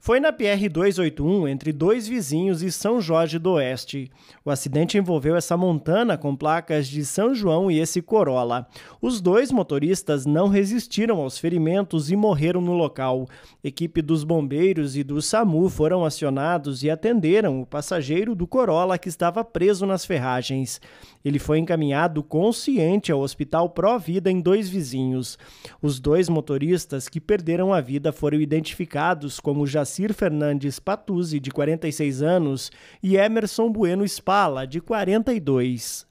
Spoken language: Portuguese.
foi na PR-281 entre dois vizinhos e São Jorge do Oeste. O acidente envolveu essa montana com placas de São João e esse Corolla. Os dois motoristas não resistiram aos ferimentos e morreram no local. Equipe dos bombeiros e do SAMU foram acionados e atenderam o passageiro do Corolla que estava preso nas ferragens. Ele foi encaminhado consciente ao Hospital Pró Vida em dois vizinhos. Os dois motoristas que perderam a vida foram identificados como Jacir Fernandes Patuzzi, de 46 anos, e Emerson Bueno Spala, de 42.